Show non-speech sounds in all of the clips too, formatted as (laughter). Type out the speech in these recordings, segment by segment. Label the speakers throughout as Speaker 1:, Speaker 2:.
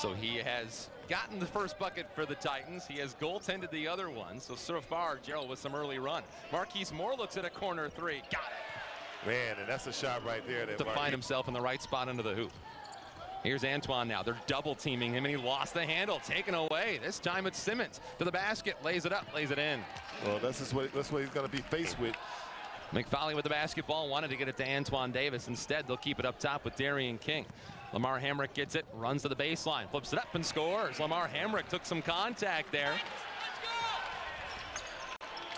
Speaker 1: So he has gotten the first bucket for the Titans. He has goaltended the other one. So so far, Gerald with some early run. Marquise Moore looks at a corner three. Got it.
Speaker 2: Man, and that's a shot right there.
Speaker 1: To
Speaker 2: Marquis-
Speaker 1: find himself in the right spot under the hoop. Here's Antoine now. They're double teaming him, and he lost the handle. Taken away. This time it's Simmons to the basket. Lays it up. Lays it in.
Speaker 2: Well, that's just what that's what he's going to be faced with.
Speaker 1: McFoley with the basketball wanted to get it to Antoine Davis. Instead, they'll keep it up top with Darian King. Lamar Hamrick gets it, runs to the baseline, flips it up and scores. Lamar Hamrick took some contact there.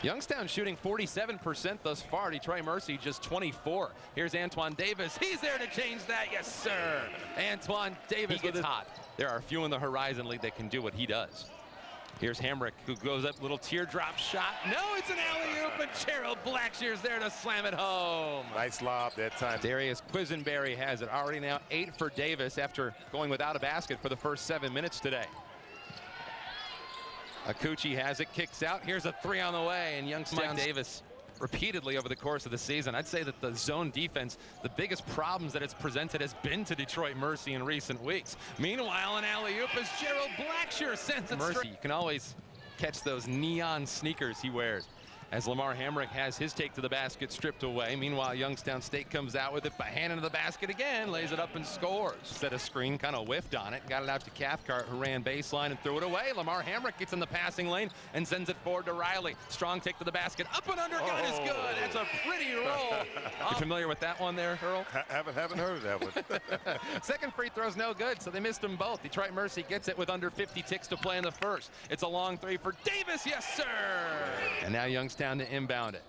Speaker 1: Youngstown shooting 47% thus far. Detroit Mercy just 24. Here's Antoine Davis. He's there to change that. Yes, sir. Antoine Davis
Speaker 2: He
Speaker 1: gets hot. There are few in the Horizon League that can do what he does. Here's Hamrick, who goes up, little teardrop shot. No, it's an alley-oop, and Gerald Blackshear's there to slam it home.
Speaker 2: Nice lob that time.
Speaker 1: Darius Quisenberry has it. Already now eight for Davis after going without a basket for the first seven minutes today. Akuchie has it, kicks out. Here's a three on the way, and Youngstown Davis repeatedly over the course of the season. I'd say that the zone defense, the biggest problems that it's presented has been to Detroit Mercy in recent weeks. Meanwhile, an alley-oop as Gerald Blackshear sends it Mercy. You can always catch those neon sneakers he wears. As Lamar Hamrick has his take to the basket stripped away. Meanwhile, Youngstown State comes out with it by hand into the basket again, lays it up and scores. Set a screen, kind of whiffed on it, got it out to Cathcart, who ran baseline and threw it away. Lamar Hamrick gets in the passing lane and sends it forward to Riley. Strong take to the basket, up and under, got is oh. good. That's a pretty (laughs) roll. you familiar with that one there, Earl?
Speaker 2: Ha- haven't haven't heard of that one. (laughs)
Speaker 1: Second free throw's no good, so they missed them both. Detroit Mercy gets it with under 50 ticks to play in the first. It's a long three for Davis, yes sir! And now Youngstown to inbound it.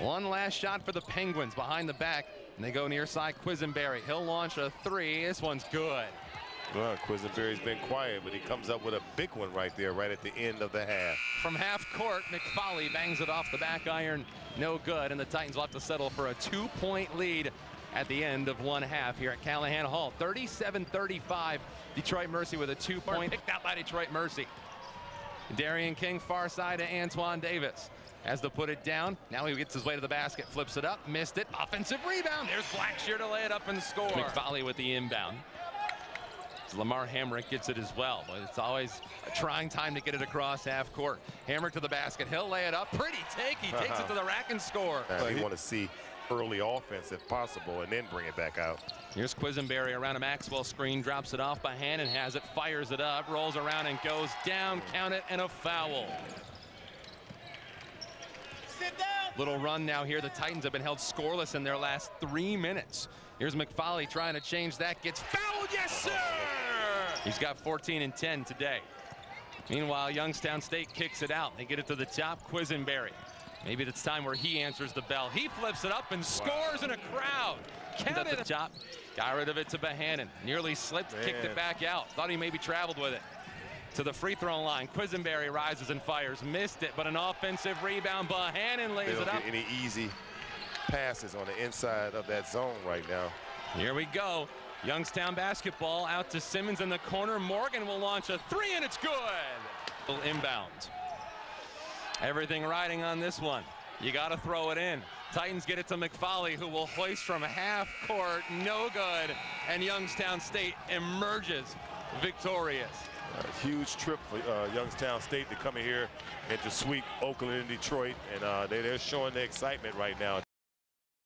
Speaker 1: One last shot for the Penguins behind the back, and they go near side Quisenberry. He'll launch a three. This one's good.
Speaker 2: well, Quisenberry's been quiet, but he comes up with a big one right there, right at the end of the half.
Speaker 1: From half court, McFoley bangs it off the back iron. No good, and the Titans will have to settle for a two-point lead at the end of one half here at Calihan Hall. 37-35, Detroit Mercy with a two-point picked out by Detroit Mercy. Darian King far side to Antoine Davis. Has to put it down. Now he gets his way to the basket, flips it up, missed it. Offensive rebound. There's Blackshear to lay it up and score. McFoley with the inbound. Lamar Hamrick gets it as well, but it's always a trying time to get it across half court. Hamrick to the basket. He'll lay it up. Pretty take. He takes it to the rack and score.
Speaker 2: Uh, you want to see early offense if possible, and then bring it back out.
Speaker 1: Here's Quisenberry around a Maxwell screen, drops it off by hand and has it, fires it up, rolls around and goes down, count it, and a foul. Little run now here. The Titans have been held scoreless in their last three minutes. Here's McFoley trying to change that. Gets fouled. Yes, sir! He's got 14 and 10 today. Meanwhile, Youngstown State kicks it out. They get it to the top. Quisenberry. Maybe it's time where he answers the bell. He flips it up and scores in a crowd. At the top. Got rid of it to Bohannon. Nearly slipped, kicked it back out. Thought he maybe traveled with it. To the free throw line. Quisenberry rises and fires. Missed it, but an offensive rebound. Bohannon lays it up.
Speaker 2: any easy passes on the inside of that zone right now.
Speaker 1: Here we go. Youngstown basketball out to Simmons in the corner. Morgan will launch a three, and it's good. Little Inbound. Everything riding on this one. You got to throw it in. Titans get it to McFoley, who will hoist from half court. No good. And Youngstown State emerges victorious.
Speaker 2: A huge trip for uh, Youngstown State to come in here and to sweep Oakland and Detroit, and uh, they, they're showing the excitement right now.